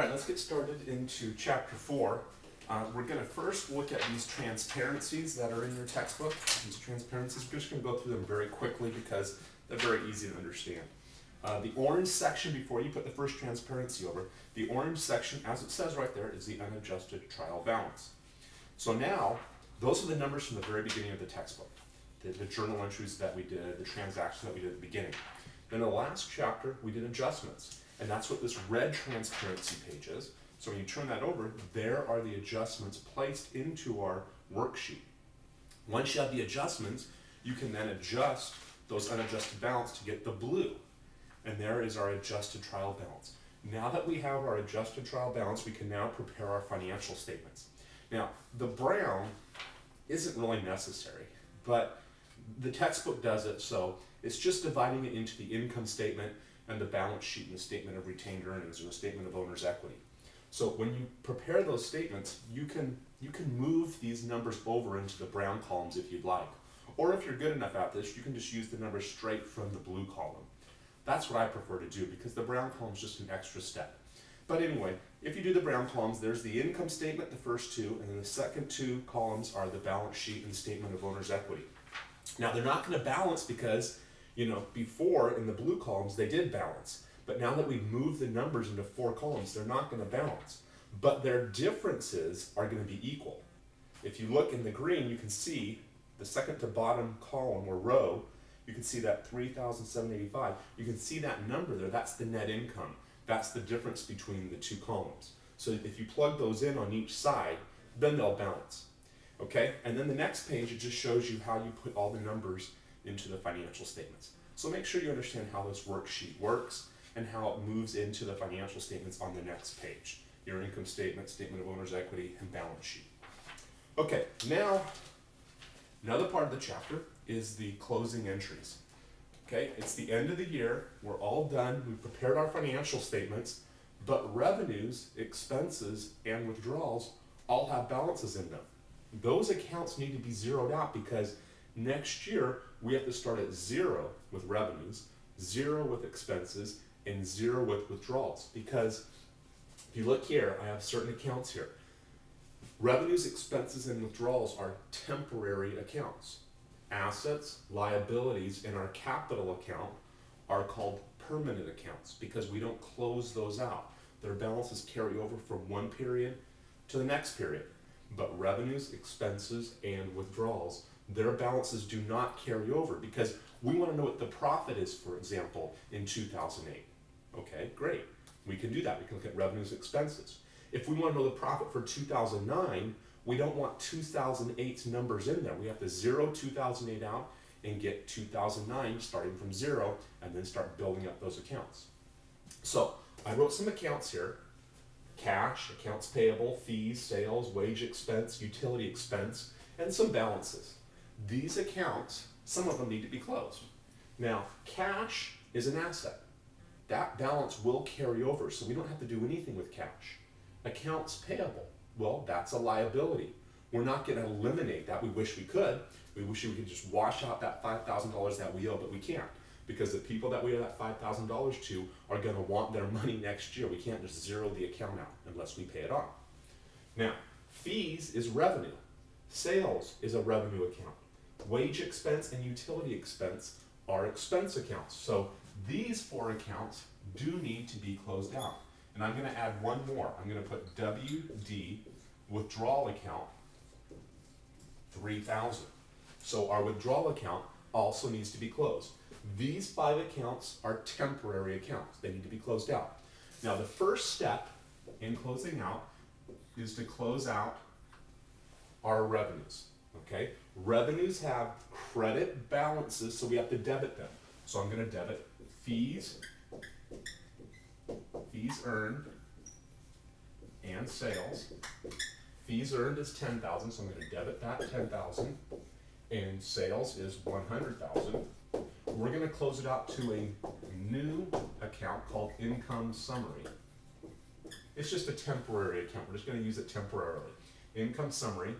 right, let's get started into chapter four. Uh, we're going to first look at these transparencies that are in your textbook. These transparencies, we're just going to go through them very quickly because they're very easy to understand. Uh, the orange section, before you put the first transparency over, the orange section, as it says right there, is the unadjusted trial balance. So now, those are the numbers from the very beginning of the textbook. The, the journal entries that we did, the transactions that we did at the beginning. Then in the last chapter, we did adjustments. And that's what this red transparency page is. So when you turn that over, there are the adjustments placed into our worksheet. Once you have the adjustments, you can then adjust those unadjusted balance to get the blue. And there is our adjusted trial balance. Now that we have our adjusted trial balance, we can now prepare our financial statements. Now, the brown isn't really necessary, but the textbook does it, so it's just dividing it into the income statement and the balance sheet and the statement of retained earnings or the statement of owner's equity. So when you prepare those statements, you can, you can move these numbers over into the brown columns if you'd like. Or if you're good enough at this, you can just use the numbers straight from the blue column. That's what I prefer to do because the brown column is just an extra step. But anyway, if you do the brown columns, there's the income statement, the first two, and then the second two columns are the balance sheet and statement of owner's equity. Now they're not going to balance because, you know, before in the blue columns they did balance. But now that we've moved the numbers into four columns, they're not going to balance. But their differences are going to be equal. If you look in the green, you can see the second to bottom column or row, you can see that 3,785. You can see that number there, that's the net income. That's the difference between the two columns. So if you plug those in on each side, then they'll balance. Okay, and then the next page, it just shows you how you put all the numbers into the financial statements. So make sure you understand how this worksheet works and how it moves into the financial statements on the next page. Your income statement, statement of owner's equity, and balance sheet. Okay, now, another part of the chapter is the closing entries. Okay, it's the end of the year, we're all done, we've prepared our financial statements, but revenues, expenses, and withdrawals all have balances in them. Those accounts need to be zeroed out because next year we have to start at zero with revenues, zero with expenses, and zero with withdrawals. Because if you look here, I have certain accounts here. Revenues, expenses, and withdrawals are temporary accounts assets, liabilities, and our capital account are called permanent accounts because we don't close those out. Their balances carry over from one period to the next period. But revenues, expenses, and withdrawals, their balances do not carry over because we want to know what the profit is, for example, in 2008. Okay, great. We can do that. We can look at revenues, expenses. If we want to know the profit for 2009, we don't want 2008's numbers in there. We have to zero 2008 out and get 2009 starting from zero and then start building up those accounts. So I wrote some accounts here. Cash, accounts payable, fees, sales, wage expense, utility expense, and some balances. These accounts, some of them need to be closed. Now, cash is an asset. That balance will carry over, so we don't have to do anything with cash. Accounts payable, well, that's a liability. We're not going to eliminate that. We wish we could. We wish we could just wash out that $5,000 that we owe, but we can't. Because the people that we owe that $5,000 to are going to want their money next year. We can't just zero the account out unless we pay it off. Now, fees is revenue. Sales is a revenue account. Wage expense and utility expense are expense accounts. So these four accounts do need to be closed out. And I'm going to add one more. I'm going to put WD withdrawal account 3000. So our withdrawal account also needs to be closed. These five accounts are temporary accounts. They need to be closed out. Now the first step in closing out is to close out our revenues. Okay? Revenues have credit balances, so we have to debit them. So I'm going to debit fees fees earned and sales. Fees earned is ten thousand, so I'm gonna debit that ten thousand, and sales is one hundred thousand. We're gonna close it out to a new account called income summary. It's just a temporary account, we're just gonna use it temporarily. Income summary,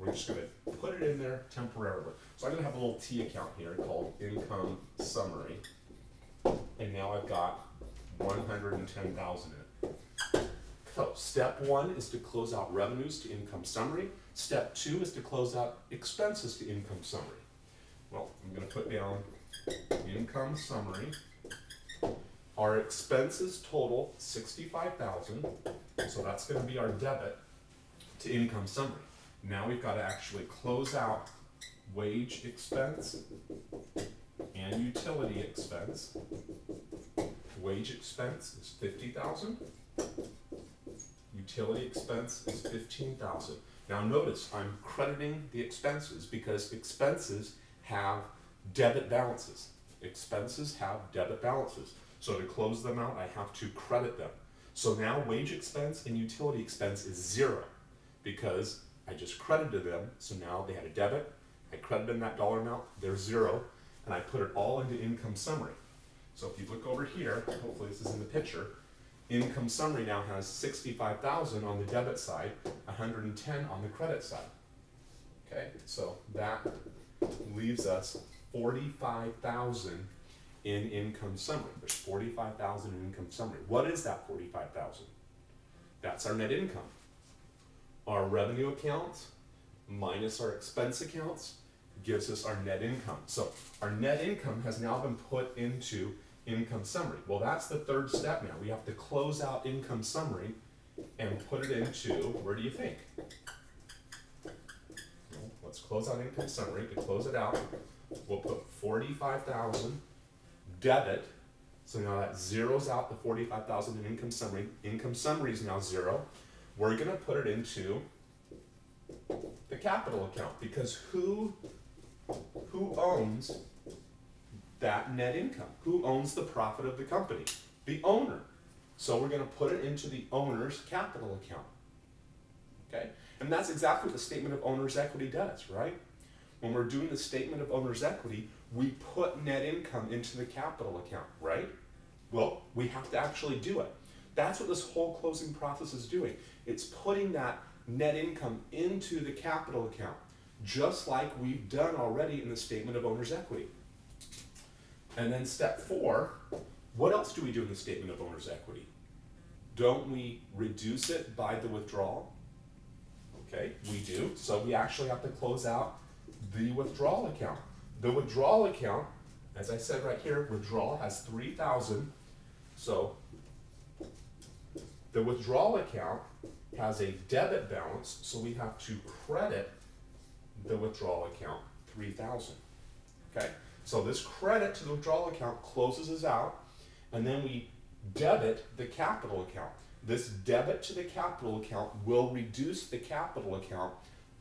we're just gonna put it in there temporarily. So I'm gonna have a little T account here called income summary. And now I've got one hundred and ten thousand in it. So step one is to close out revenues to income summary. Step two is to close out expenses to income summary. Well, I'm gonna put down income summary. Our expenses total sixty-five thousand, so that's gonna be our debit to income summary. Now we've gotta actually close out wage expense and utility expense. Wage expense is fifty thousand. Utility expense is fifteen thousand. Now notice, I'm crediting the expenses because expenses have debit balances. Expenses have debit balances. So to close them out, I have to credit them. So now wage expense and utility expense is zero because I just credited them. So now they had a debit. I credited them that dollar amount, they're zero, and I put it all into income summary. So if you look over here, hopefully this is in the picture, income summary now has sixty-five thousand on the debit side, hundred and ten on the credit side. Okay, so that leaves us forty-five thousand in income summary. There's forty-five thousand in income summary. What is that forty-five thousand? That's our net income. Our revenue accounts minus our expense accounts gives us our net income. So our net income has now been put into income summary. Well, that's the third step now. We have to close out income summary and put it into, where do you think? Well, let's close out income summary. To close it out, we'll put forty-five thousand debit. So now that zeroes out the forty-five thousand in income summary. Income summary is now zero. We're gonna put it into the capital account because who who owns that net income? Who owns the profit of the company? The owner. So we're going to put it into the owner's capital account. Okay? And that's exactly what the statement of owner's equity does, right? When we're doing the statement of owner's equity, we put net income into the capital account, right? Well, we have to actually do it. That's what this whole closing process is doing. It's putting that net income into the capital account, just like we've done already in the statement of owner's equity. And then step four, what else do we do in the statement of owner's equity? Don't we reduce it by the withdrawal? Okay, we do. So we actually have to close out the withdrawal account. The withdrawal account, as I said right here, withdrawal has 3,000. So the withdrawal account has a debit balance, so we have to credit the withdrawal account 3000 Okay, so this credit to the withdrawal account closes us out, and then we debit the capital account. This debit to the capital account will reduce the capital account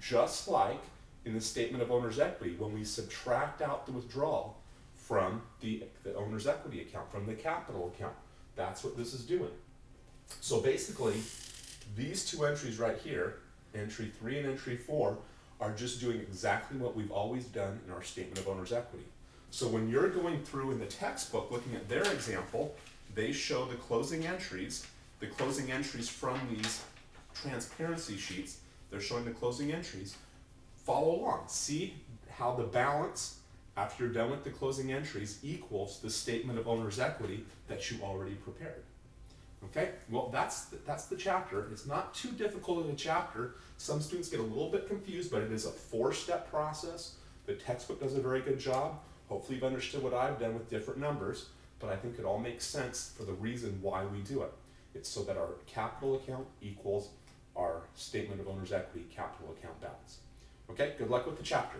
just like in the statement of owner's equity when we subtract out the withdrawal from the, the owner's equity account, from the capital account. That's what this is doing. So basically, these two entries right here, entry three and entry four, are just doing exactly what we've always done in our statement of owner's equity. So when you're going through in the textbook looking at their example, they show the closing entries, the closing entries from these transparency sheets. They're showing the closing entries. Follow along. See how the balance after you're done with the closing entries equals the statement of owner's equity that you already prepared. Okay, well that's the, that's the chapter. It's not too difficult in a chapter. Some students get a little bit confused, but it is a four-step process. The textbook does a very good job. Hopefully you've understood what I've done with different numbers, but I think it all makes sense for the reason why we do it. It's so that our capital account equals our statement of owner's equity capital account balance. Okay, good luck with the chapter.